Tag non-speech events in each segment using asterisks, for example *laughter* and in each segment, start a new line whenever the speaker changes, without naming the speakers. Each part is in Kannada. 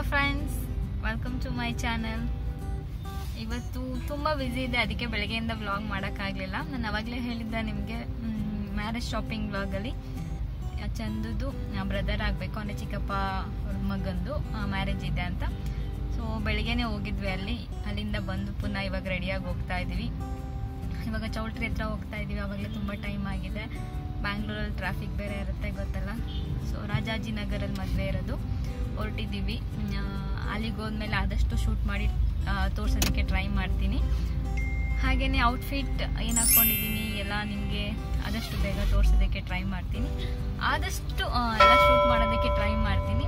Hello friends welcome to my channel ಇವತ್ತು ತುಂಬ ಬ್ಯುಸಿ ಇದೆ. ಅದಕ್ಕೆ ಬೆಳಗ್ಗೆಯಿಂದ ವ್ಲಾಗ್ ಮಾಡೋಕ್ಕಾಗಲಿಲ್ಲ. ನಾನು ಅವಾಗಲೇ ಹೇಳಿದ್ದೆ ನಿಮಗೆ ಮ್ಯಾರೇಜ್ ಶಾಪಿಂಗ್ ವ್ಲಾಗಲ್ಲಿ ಚಂದದ್ದು ಬ್ರದರ್ ಆಗಬೇಕು ಅಂದರೆ ಚಿಕ್ಕಪ್ಪ ಅವ್ರ ಮಗಂದು ಮ್ಯಾರೇಜ್ ಇದೆ ಅಂತ. ಸೊ ಬೆಳಗ್ಗೆನೇ ಹೋಗಿದ್ವಿ ಅಲ್ಲಿ. ಅಲ್ಲಿಂದ ಬಂದು ಪುನಃ ಇವಾಗ ರೆಡಿಯಾಗಿ ಹೋಗ್ತಾ ಇದ್ದೀವಿ ಇವಾಗ ಚೌಲ್ಟ್ರಿ ಹತ್ರ ಹೋಗ್ತಾ ಇದ್ದೀವಿ ಅವಾಗಲೇ ತುಂಬ ಟೈಮ್ ಆಗಿದೆ. ಬ್ಯಾಂಗ್ಳೂರಲ್ಲಿ ಟ್ರಾಫಿಕ್ ಬೇರೆ ಇರುತ್ತೆ ಗೊತ್ತಲ್ಲ? ಸೊ ರಾಜಾಜಿನಗರಲ್ಲಿ ಮದುವೆ ಇರೋದು. ಹೊರಟಿದ್ದೀವಿ. ಅಲ್ಲಿಗೆ ಹೋದ್ಮೇಲೆ ಆದಷ್ಟು ಶೂಟ್ ಮಾಡಿ ತೋರ್ಸೋದಕ್ಕೆ ಟ್ರೈ ಮಾಡ್ತೀನಿ. ಹಾಗೆಯೇ ಔಟ್ಫಿಟ್ ಏನು ಹಾಕ್ಕೊಂಡಿದ್ದೀನಿ, ಎಲ್ಲ ನಿಮಗೆ ಆದಷ್ಟು ಬೇಗ ತೋರಿಸೋದಕ್ಕೆ ಟ್ರೈ ಮಾಡ್ತೀನಿ. ಆದಷ್ಟು ಎಲ್ಲ ಶೂಟ್ ಮಾಡೋದಕ್ಕೆ ಟ್ರೈ ಮಾಡ್ತೀನಿ.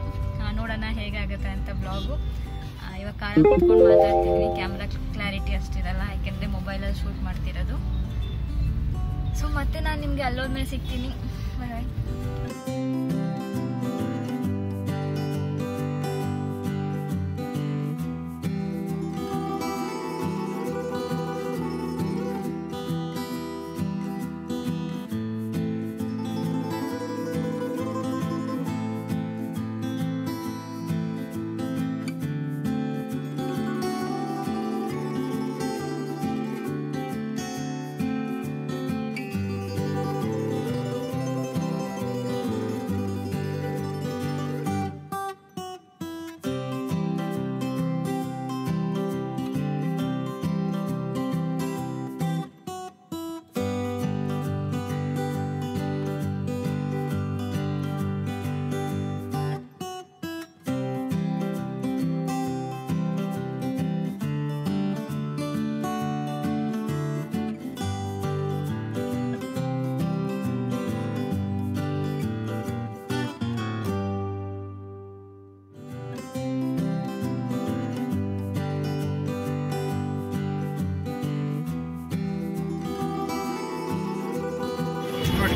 ನೋಡೋಣ ಹೇಗಾಗುತ್ತೆ ಅಂತ ಬ್ಲಾಗು ಇವಾಗ ಕಾರಲ್ಲಿ ಕೂತ್ಕೊಂಡು ಮಾತಾಡ್ತಿದ್ದೀನಿ ಕ್ಯಾಮ್ರಾ ಕ್ಲಾರಿಟಿ ಅಷ್ಟಿರಲ್ಲ, ಯಾಕೆಂದರೆ ಮೊಬೈಲಲ್ಲಿ ಶೂಟ್ ಮಾಡ್ತಿರೋದು. ಸೊ ಮತ್ತೆ ನಾನು ನಿಮಗೆ ಅಲ್ಲೋದ್ಮೇಲೆ ಸಿಗ್ತೀನಿ. ಬಾಯ್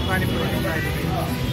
ನೋಡಿ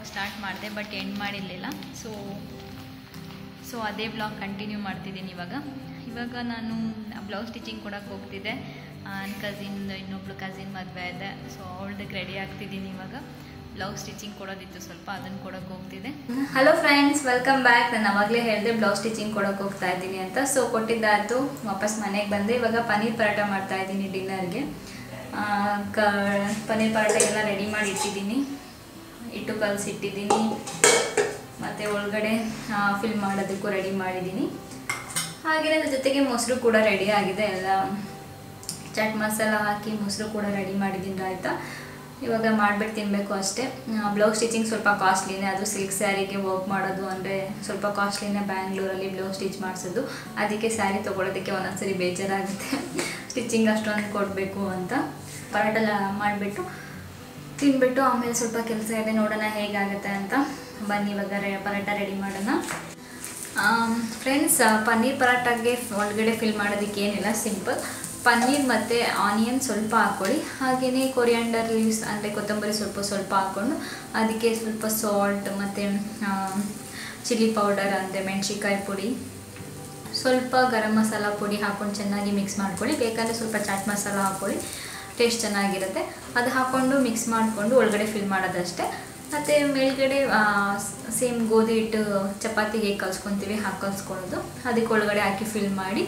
ಬ್ಲಾಗ್ ಸ್ಟಾರ್ಟ್ ಮಾಡಿದೆ ಬಟ್ ಎಂಡ್ ಮಾಡಿರಲಿಲ್ಲ. ಸೊ ಸೊ ಅದೇ ಬ್ಲಾಗ್ ಕಂಟಿನ್ಯೂ ಮಾಡ್ತಿದ್ದೀನಿ ಇವಾಗ. ಇವಾಗ ನಾನು ಬ್ಲೌಸ್ ಸ್ಟಿಚಿಂಗ್ ಕೊಡೋಕೆ ಹೋಗ್ತಿದ್ದೆ. ನನ್ನ ಕಸಿನ್ ಇನ್ನೊಬ್ಳು ಕಸಿನ್ ಮದುವೆ ಇದೆ ಸೊ ಅವಳದಕ್ಕೆ ರೆಡಿ ಆಗ್ತಿದ್ದೀನಿ ಇವಾಗ. ಬ್ಲೌಸ್ ಸ್ಟಿಚಿಂಗ್ ಕೊಡೋದಿತ್ತು ಸ್ವಲ್ಪ ಅದನ್ನು ಕೊಡೋಕೆ ಹೋಗ್ತಿದ್ದೆ. ಹಲೋ ಫ್ರೆಂಡ್ಸ್ ವೆಲ್ಕಮ್ ಬ್ಯಾಕ್ ನಾನು ಅವಾಗಲೇ ಹೇಳಿದೆ ಬ್ಲೌಸ್ ಸ್ಟಿಚಿಂಗ್ ಕೊಡೋಕೆ ಹೋಗ್ತಾ ಇದ್ದೀನಿ ಅಂತ. ಸೊ ಕೊಟ್ಟಿದ್ದಾಯ್ತು ವಾಪಸ್ ಮನೆಗೆ ಬಂದೆ. ಇವಾಗ ಪನ್ನೀರ್ ಪರೋಟ ಮಾಡ್ತಾ ಇದ್ದೀನಿ ಡಿನ್ನರ್ಗೆ ಕ, ಪನ್ನೀರ್ ಪರೋಟ ಎಲ್ಲ ರೆಡಿ ಮಾಡಿ ಇಟ್ಟಿದ್ದೀನಿ ಇಟ್ಟು ಕಲಸಿಟ್ಟಿದ್ದೀನಿ. ಮತ್ತು ಒಳಗಡೆ ಫಿಲ್ ಮಾಡೋದಕ್ಕೂ ರೆಡಿ ಮಾಡಿದ್ದೀನಿ. ಹಾಗೆ ಅದ್ರ ಜೊತೆಗೆ ಮೊಸರು ಕೂಡ ರೆಡಿ ಆಗಿದೆ. ಎಲ್ಲ ಚಟ್ ಮಸಾಲ ಹಾಕಿ ಮೊಸರು ಕೂಡ ರೆಡಿ ಮಾಡಿದ್ದೀನಿ ಆಯಿತಾ? ಇವಾಗ ಮಾಡಿಬಿಟ್ಟು ತಿನ್ನಬೇಕು ಅಷ್ಟೇ. ಬ್ಲೌಸ್ ಸ್ಟಿಚಿಂಗ್ ಸ್ವಲ್ಪ ಕಾಸ್ಟ್ಲಿನೇ ಅದು ಸಿಲ್ಕ್ ಸ್ಯಾರಿಗೆ ವರ್ಕ್ ಮಾಡೋದು ಅಂದರೆ ಸ್ವಲ್ಪ ಕಾಸ್ಟ್ಲಿನೇ ಬ್ಯಾಂಗ್ಳೂರಲ್ಲಿ ಬ್ಲೌಸ್ ಸ್ಟಿಚ್ ಮಾಡಿಸೋದು. ಅದಕ್ಕೆ ಸ್ಯಾರಿ ತೊಗೊಳೋದಕ್ಕೆ ಒಂದೊಂದ್ಸರಿ ಬೇಜಾರಾಗುತ್ತೆ. *laughs* ಸ್ಟಿಚಿಂಗ್ ಅಷ್ಟೊಂದು ಕೊಡಬೇಕು ಅಂತ. ಪರಾಟೆಲ್ಲ ಮಾಡಿಬಿಟ್ಟು ತಿನ್ಬಿಟ್ಟು ಆಮೇಲೆ ಸ್ವಲ್ಪ ಕೆಲಸ ಇದೆ, ನೋಡೋಣ ಹೇಗಾಗುತ್ತೆ ಅಂತ. ಬನ್ನಿ ಇವಾಗ ರೆ, ಪರಾಟ ರೆಡಿ ಮಾಡೋಣ. ಫ್ರೆಂಡ್ಸ್ ಪನ್ನೀರ್ ಪರಾಟಾಗೆ ಒಳಗಡೆ ಫಿಲ್ ಮಾಡೋದಕ್ಕೆ ಏನಿಲ್ಲ ಸಿಂಪಲ್ ಪನ್ನೀರ್ ಮತ್ತು ಆನಿಯನ್ ಸ್ವಲ್ಪ ಹಾಕ್ಕೊಳ್ಳಿ ಹಾಗೆಯೇ ಕೊರಿಯಾಂಡರ್ ಲೀವ್ಸ್ ಅಂದರೆ ಕೊತ್ತಂಬರಿ ಸ್ವಲ್ಪ ಸ್ವಲ್ಪ ಹಾಕ್ಕೊಂಡು ಅದಕ್ಕೆ ಸ್ವಲ್ಪ ಸಾಲ್ಟ್ ಮತ್ತು ಚಿಲ್ಲಿ ಪೌಡರ್ ಅಂದರೆ ಮೆಣಸಿಕಾಯಿ ಪುಡಿ. ಸ್ವಲ್ಪ ಗರಂ ಮಸಾಲ ಪುಡಿ ಹಾಕ್ಕೊಂಡು ಚೆನ್ನಾಗಿ ಮಿಕ್ಸ್ ಮಾಡ್ಕೊಳ್ಳಿ. ಬೇಕಾದರೆ ಸ್ವಲ್ಪ ಚಾಟ್ ಮಸಾಲ ಹಾಕ್ಕೊಳ್ಳಿ ಟೇಸ್ಟ್ ಚೆನ್ನಾಗಿರುತ್ತೆ. ಅದು ಹಾಕ್ಕೊಂಡು ಮಿಕ್ಸ್ ಮಾಡಿಕೊಂಡು ಒಳಗಡೆ ಫಿಲ್ ಮಾಡೋದಷ್ಟೇ. ಮತ್ತು ಮೇಲ್ಗಡೆ ಸೇಮ್ ಗೋಧಿ ಹಿಟ್ಟು ಚಪಾತಿಗೆ ಹೇಗೆ ಕಲ್ಸ್ಕೊತೀವಿ ಹಾಕಿ ಕಲ್ಸ್ಕೊಳ್ಳೋದು. ಅದಕ್ಕೆ ಒಳಗಡೆ ಹಾಕಿ ಫಿಲ್ ಮಾಡಿ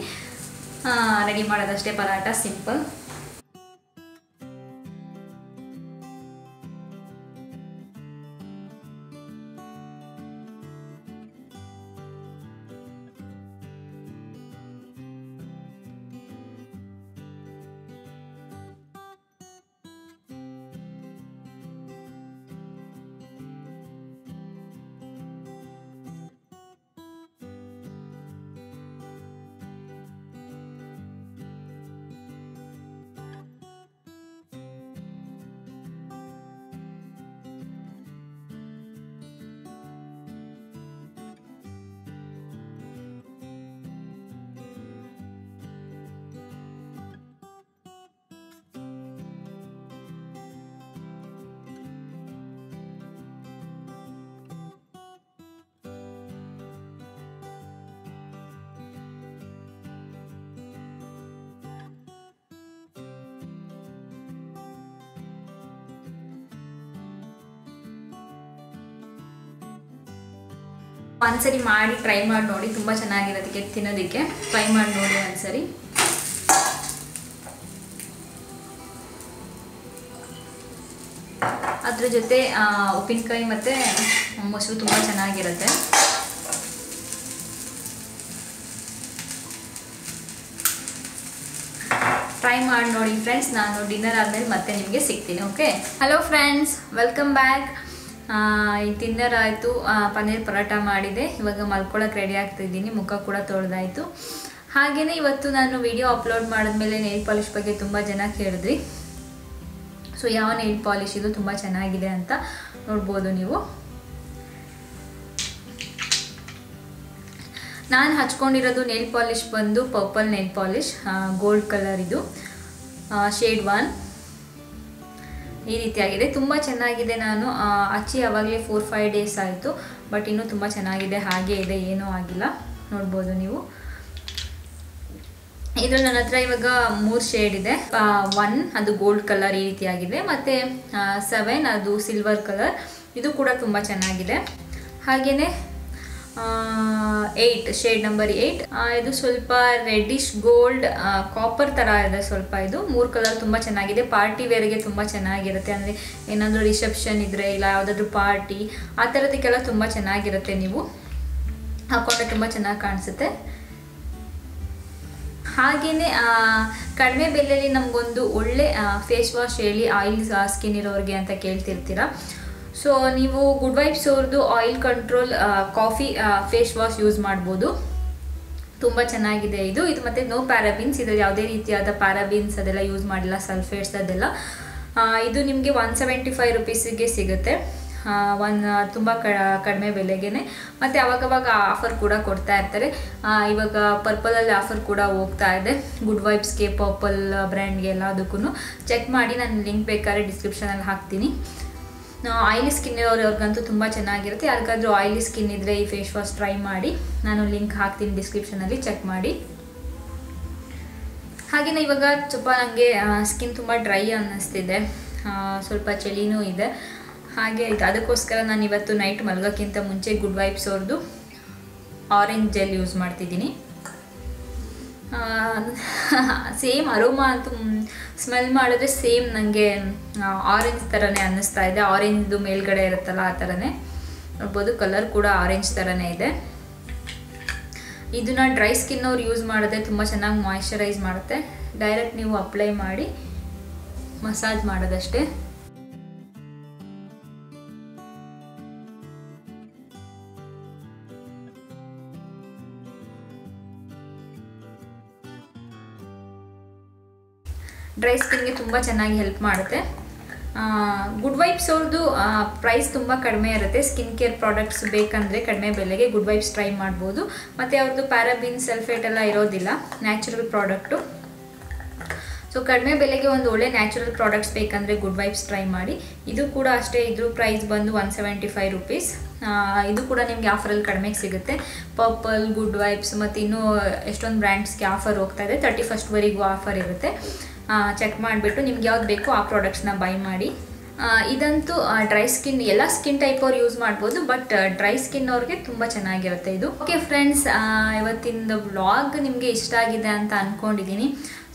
ರೆಡಿ ಮಾಡೋದಷ್ಟೇ ಪರಾಟ ಸಿಂಪಲ್ ಒಂದ್ಸರಿ ಮಾಡಿ ಟ್ರೈ ಮಾಡಿ ನೋಡಿ, ತುಂಬ ಚೆನ್ನಾಗಿರೋದಕ್ಕೆ ತಿನ್ನೋದಕ್ಕೆ. ಟ್ರೈ ಮಾಡಿ ನೋಡಿ ಒಂದ್ಸರಿ. ಅದ್ರ ಜೊತೆ ಉಪ್ಪಿನಕಾಯಿ ಮತ್ತು ಮೊಸರು ತುಂಬ ಚೆನ್ನಾಗಿರುತ್ತೆ. ಟ್ರೈ ಮಾಡಿ ನೋಡಿ ಫ್ರೆಂಡ್ಸ್ ನಾನು ಡಿನ್ನರ್ ಆದಮೇಲೆ ಮತ್ತೆ ನಿಮಗೆ ಸಿಗ್ತೀನಿ okay hello friends welcome back dinner ಆಯಿತು. ಪನ್ನೀರ್ ಪರೋಟ ಮಾಡಿದೆ. ಇವಾಗ ಮಲ್ಕೊಳಕ್ಕೆ ರೆಡಿ ಆಗ್ತಿದ್ದೀನಿ ಮುಖ ಕೂಡ ತೊಳೆದಾಯಿತು. ಹಾಗೆಯೇ ಇವತ್ತು ನಾನು ವಿಡಿಯೋ ಅಪ್ಲೋಡ್ ಮಾಡಿದ್ಮೇಲೆ ನೇಲ್ ಪಾಲಿಶ್ ಬಗ್ಗೆ ತುಂಬ ಜನ ಕೇಳಿದ್ರಿ. ಸೊ ಯಾವ ನೇಲ್ ಪಾಲಿಶ್ ಇದು? ತುಂಬ ಚೆನ್ನಾಗಿದೆ ಅಂತ ನೋಡ್ಬೋದು ನೀವು. ನಾನು ಹಚ್ಕೊಂಡಿರೋದು ನೇಲ್ ಪಾಲಿಶ್ ಬಂದು purple nail polish gold colour ಇದು. ಶೇಡ್ ಒನ್ ಈ ರೀತಿಯಾಗಿದೆ. ತುಂಬ ಚೆನ್ನಾಗಿದೆ ನಾನು. ಹಚ್ಚಿ ಅವಾಗಲೇ ಫೋರ್ ಫೈವ್ ಡೇಸ್ ಆಯಿತು. ಬಟ್ ಇನ್ನೂ ತುಂಬ ಚೆನ್ನಾಗಿದೆ. ಹಾಗೆ ಇದೆ, ಏನೂ ಆಗಿಲ್ಲ. ನೋಡ್ಬೋದು ನೀವು. ಇದು ನನ್ನ ಹತ್ರ ಇವಾಗ ಮೂರು ಶೇಡ್ ಇದೆ. ಒನ್ ಅದು ಗೋಲ್ಡ್ ಕಲರ್ ಈ ರೀತಿಯಾಗಿದೆ. ಮತ್ತು ಸೆವೆನ್ ಅದು ಸಿಲ್ವರ್ ಕಲರ್ ಇದು ಕೂಡ ತುಂಬ ಚೆನ್ನಾಗಿದೆ. ಹಾಗೆಯೇ ಏಯ್ಟ್ ಶೇಡ್ ನಂಬರ್ ಏಯ್ಟ್ ಇದು ಸ್ವಲ್ಪ ರೆಡ್ಡಿಶ್ ಗೋಲ್ಡ್ ಕಾಪರ್ ಥರ ಇದೆ ಸ್ವಲ್ಪ ಇದು. ಮೂರು ಕಲರ್ ತುಂಬ ಚೆನ್ನಾಗಿದೆ. ಪಾರ್ಟಿ ವೇರ್ಗೆ ತುಂಬ ಚೆನ್ನಾಗಿರುತ್ತೆ. ಅಂದರೆ ಏನಾದರೂ ರಿಸೆಪ್ಷನ್ ಇದ್ದರೆ ಇಲ್ಲ ಯಾವುದಾದ್ರೂ ಪಾರ್ಟಿ ಆ ಥರದಕ್ಕೆಲ್ಲ ತುಂಬ ಚೆನ್ನಾಗಿರುತ್ತೆ ನೀವು. ಹಾಕೊಂಡ್ರೆ ತುಂಬ ಚೆನ್ನಾಗಿ ಕಾಣಿಸುತ್ತೆ. ಹಾಗೆಯೇ ಕಡಿಮೆ ಬೆಲೆಯಲ್ಲಿ ನಮಗೊಂದು ಒಳ್ಳೆ ಫೇಸ್ ವಾಶ್ ಹೇಳಿ ಆಯಿಲ್ ಸ್ಕಿನ್ ಇರೋರಿಗೆ ಅಂತ ಕೇಳ್ತಿರ್ತೀರ? ಸೊ ನೀವು ಗುಡ್ ವೈಬ್ಸ್ ಅವ್ರದ್ದು oil control coffee face wash use ಮಾಡ್ಬೋದು. ತುಂಬ ಚೆನ್ನಾಗಿದೆ ಇದು. ಇದು ಮತ್ತು ನೋ ಪ್ಯಾರಾಬಿನ್ಸ್ ಇದು ಯಾವುದೇ ರೀತಿಯಾದ ಪ್ಯಾರಾಬಿನ್ಸ್ ಅದೆಲ್ಲ ಯೂಸ್ ಮಾಡಿಲ್ಲ ಸಲ್ಫೇಟ್ಸ್ ಅದೆಲ್ಲ. ಇದು ನಿಮಗೆ ಒನ್ ಸೆವೆಂಟಿ ಫೈವ್ ರುಪೀಸಿಗೆ ಸಿಗುತ್ತೆ ಒನ್ ತುಂಬ ಕಡಿಮೆ ಬೆಲೆಗೆ ಮತ್ತು ಅವಾಗವಾಗ ಆಫರ್ ಕೂಡ ಕೊಡ್ತಾ ಇರ್ತಾರೆ. ಇವಾಗ ಪರ್ಪಲಲ್ಲಿ ಆಫರ್ ಕೂಡ ಹೋಗ್ತಾ ಇದೆ. ಗುಡ್ ವೈಬ್ಸ್ಗೆ ಪರ್ಪಲ್ ಬ್ರ್ಯಾಂಡ್ಗೆ ಎಲ್ಲದಕ್ಕೂ ಚೆಕ್ ಮಾಡಿ, ನಾನು ಲಿಂಕ್ ಬೇಕಾದ್ರೆ ಡಿಸ್ಕ್ರಿಪ್ಷನಲ್ಲಿ ಹಾಕ್ತೀನಿ. ಆಯಿಲಿ ಸ್ಕಿನ್ ಇರೋರಿಗಂತೂ ತುಂಬ ಚೆನ್ನಾಗಿರುತ್ತೆ. ಯಾರಿಗಾದ್ರೂ ಆಯಿಲಿ ಸ್ಕಿನ್ ಇದ್ದರೆ ಈ ಫೇಸ್ ವಾಶ್ ಟ್ರೈ ಮಾಡಿ. ನಾನು ಲಿಂಕ್ ಹಾಕ್ತೀನಿ ಡಿಸ್ಕ್ರಿಪ್ಷನಲ್ಲಿ ಚೆಕ್ ಮಾಡಿ. ಹಾಗೆಯೇ ಇವಾಗ ಸ್ವಲ್ಪ ನನಗೆ ಸ್ಕಿನ್ ತುಂಬ ಡ್ರೈ ಅನ್ನಿಸ್ತಿದೆ. ಸ್ವಲ್ಪ ಚಳಿನೂ ಇದೆ. ಹಾಗೆ ಇದು ಅದಕ್ಕೋಸ್ಕರ ನಾನು ಇವತ್ತು ನೈಟ್ ಮಲಗೋಕ್ಕಿಂತ ಮುಂಚೆ ಗುಡ್ ವೈಬ್ಸ್ ಅವ್ರದ್ದು ಆರೆಂಜ್ ಜೆಲ್ ಯೂಸ್ ಮಾಡ್ತಿದ್ದೀನಿ. *laughs* ಸೇಮ್ ಅರೋಮಾ ಅಂತ ಸ್ಮೆಲ್ ಮಾಡಿದ್ರೆ ಸೇಮ್ ನನಗೆ ಆರೆಂಜ್ ಥರನೇ ಅನ್ನಿಸ್ತಾ ಇದೆ. ಆರೆಂಜ್ದು ಮೇಲ್ಗಡೆ ಇರುತ್ತಲ್ಲ ಆ ಥರನೇ ನೋಡ್ಬೋದು ಕಲರ್ ಕೂಡ ಆರೆಂಜ್ ಥರನೇ ಇದೆ. ಇದನ್ನ ಡ್ರೈ ಸ್ಕಿನ್ ಅವ್ರು ಯೂಸ್ ಮಾಡಿದ್ರೆ ತುಂಬ ಚೆನ್ನಾಗಿ ಮಾಯಿಶ್ಚರೈಸ್ ಮಾಡುತ್ತೆ. ಡೈರೆಕ್ಟ್ ನೀವು ಅಪ್ಲೈ ಮಾಡಿ ಮಸಾಜ್ ಮಾಡೋದಷ್ಟೇ. ಡ್ರೈ ಸ್ಕಿನ್ಗೆ ತುಂಬ ಚೆನ್ನಾಗಿ ಹೆಲ್ಪ್ ಮಾಡುತ್ತೆ. ಗುಡ್ ವೈಪ್ಸ್ ಅವ್ರದ್ದು ಪ್ರೈಸ್ ತುಂಬ ಕಡಿಮೆ ಇರುತ್ತೆ. ಸ್ಕಿನ್ ಕೇರ್ ಪ್ರಾಡಕ್ಟ್ಸ್ ಬೇಕಂದರೆ ಕಡಿಮೆ ಬೆಲೆಗೆ ಗುಡ್ ವೈಪ್ಸ್ ಟ್ರೈ ಮಾಡ್ಬೋದು. ಮತ್ತು ಅವ್ರದ್ದು ಪ್ಯಾರಾಬಿನ್ ಸಲ್ಫೇಟ್ ಎಲ್ಲ ಇರೋದಿಲ್ಲ. ನ್ಯಾಚುರಲ್ ಪ್ರಾಡಕ್ಟು ಸೊ ಕಡಿಮೆ ಬೆಲೆಗೆ ಒಂದು ಒಳ್ಳೆ ನ್ಯಾಚುರಲ್ ಪ್ರಾಡಕ್ಟ್ಸ್ ಬೇಕಂದರೆ ಗುಡ್ ವೈಬ್ಸ್ ಟ್ರೈ ಮಾಡಿ. ಇದು ಕೂಡ ಅಷ್ಟೇ, ಇದ್ರ ಪ್ರೈಸ್ ಬಂದು ಒನ್ ಸೆವೆಂಟಿ ಫೈವ್ ರುಪೀಸ್ ಇದು ಕೂಡ ನಿಮಗೆ ಆಫರಲ್ಲಿ ಕಡಿಮೆಗೆ ಸಿಗುತ್ತೆ. ಪರ್ಪಲ್ ಗುಡ್ ವೈಬ್ಸ್ ಮತ್ತು ಇನ್ನೂ ಎಷ್ಟೊಂದು ಬ್ರ್ಯಾಂಡ್ಸ್ಗೆ ಆಫರ್ ಹೋಗ್ತಾ ಇದೆ. ತರ್ಟಿ ಫಸ್ಟ್ವರೆಗೂ ಆಫರ್ ಇರುತ್ತೆ. ಚೆಕ್ ಮಾಡಿಬಿಟ್ಟು ನಿಮ್ಗೆ ಯಾವ್ದು ಬೇಕೋ ಆ ಪ್ರಾಡಕ್ಟ್ಸ್ನ ಬೈ ಮಾಡಿ. ಇದಂತೂ ಡ್ರೈ ಸ್ಕಿನ್ ಎಲ್ಲ ಸ್ಕಿನ್ ಟೈಪ್ ಅವ್ರು ಯೂಸ್ ಮಾಡ್ಬೋದು ಬಟ್ ಡ್ರೈ ಸ್ಕಿನ್ ಅವ್ರಿಗೆ ತುಂಬ ಚೆನ್ನಾಗಿರುತ್ತೆ ಇದು. ಓಕೆ ಫ್ರೆಂಡ್ಸ್ ಇವತ್ತಿನ ವ್ಲಾಗ್ ನಿಮಗೆ ಇಷ್ಟ ಆಗಿದೆ ಅಂತ ಅಂದ್ಕೊಂಡಿದ್ದೀನಿ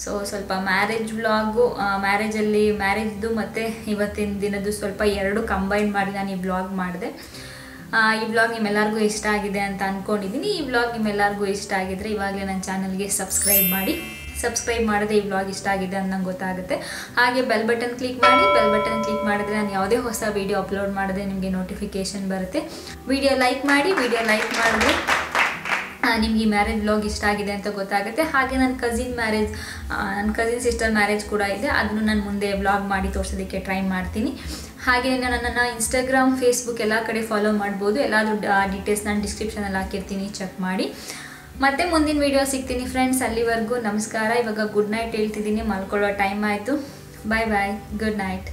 ಸೊ ಸ್ವಲ್ಪ ಮ್ಯಾರೇಜ್ ವ್ಲಾಗು ಮ್ಯಾರೇಜಲ್ಲಿ ಮ್ಯಾರೇಜ್ದು ಮತ್ತು ಇವತ್ತಿನ ದಿನದ್ದು ಸ್ವಲ್ಪ ಎರಡು ಕಂಬೈನ್ ಮಾಡಿ ನಾನು ಈ ವ್ಲಾಗ್ ಮಾಡಿದೆ. ಈ ವ್ಲಾಗ್ ನಿಮ್ಮೆಲ್ಲರಿಗೂ ಇಷ್ಟ ಆಗಿದೆ ಅಂತ ಅಂದ್ಕೊಂಡಿದ್ದೀನಿ ಈ ವ್ಲಾಗ್ ನಿಮ್ಮೆಲ್ಲರಿಗೂ ಇಷ್ಟ ಆಗಿದ್ರೆ ಇವಾಗಲೇ ನನ್ನ ಚಾನಲ್ಗೆ ಸಬ್ಸ್ಕ್ರೈಬ್ ಮಾಡಿ. ಸಬ್ಸ್ಕ್ರೈಬ್ ಮಾಡಿದ್ರೆ ಈ ವ್ಲಾಗ್ ಇಷ್ಟ ಆಗಿದೆ ಅಂತ ನಂಗೆ ಗೊತ್ತಾಗುತ್ತೆ. ಹಾಗೆ ಬೆಲ್ ಬಟನ್ ಕ್ಲಿಕ್ ಮಾಡಿ ಬೆಲ್ ಬಟನ್ ಕ್ಲಿಕ್ ಮಾಡಿದ್ರೆ ನಾನು ಯಾವುದೇ ಹೊಸ ವೀಡಿಯೋ ಅಪ್ಲೋಡ್ ಮಾಡಿದ್ರೆ ನಿಮಗೆ ನೋಟಿಫಿಕೇಶನ್ ಬರುತ್ತೆ. ವಿಡಿಯೋ ಲೈಕ್ ಮಾಡಿ ವಿಡಿಯೋ ಲೈಕ್ ಮಾಡಿದ್ರೆ ನಿಮ್ಗೆ ಈ ಮ್ಯಾರೇಜ್ ಬ್ಲಾಗ್ ಇಷ್ಟ ಆಗಿದೆ ಅಂತ ಗೊತ್ತಾಗುತ್ತೆ. ಹಾಗೆ ನನ್ನ ಕಸಿನ್ ಮ್ಯಾರೇಜ್ ನನ್ನ ಕಸಿನ್ ಸಿಸ್ಟರ್ ಮ್ಯಾರೇಜ್ ಕೂಡ ಇದೆ. ಅದನ್ನು ನಾನು ಮುಂದೆ ಬ್ಲಾಗ್ ಮಾಡಿ ತೋರಿಸೋದಕ್ಕೆ ಟ್ರೈ ಮಾಡ್ತೀನಿ. ಹಾಗೆ ನನ್ನನ್ನು ಇನ್ಸ್ಟಾಗ್ರಾಮ್ ಫೇಸ್ಬುಕ್ ಎಲ್ಲ ಕಡೆ ಫಾಲೋ ಮಾಡ್ಬೋದು. ಎಲ್ಲಾದರೂ ಡೀಟೇಲ್ಸ್ ನಾನು ಡಿಸ್ಕ್ರಿಪ್ಷನಲ್ಲಿ ಹಾಕಿರ್ತೀನಿ ಚೆಕ್ ಮಾಡಿ. ಮತ್ತೆ ಮುಂದಿನ ವಿಡಿಯೋ ಸಿಗ್ತೀನಿ ಫ್ರೆಂಡ್ಸ್ ಅಲ್ಲಿವರೆಗೂ ನಮಸ್ಕಾರ. ಇವಾಗ ಗುಡ್ ನೈಟ್ ಹೇಳ್ತಿದ್ದೀನಿ. ಮಲ್ಕೊಳ್ಳೋ ಟೈಮ್ ಆಯಿತು. ಬಾಯ್ ಬಾಯ್ ಗುಡ್ ನೈಟ್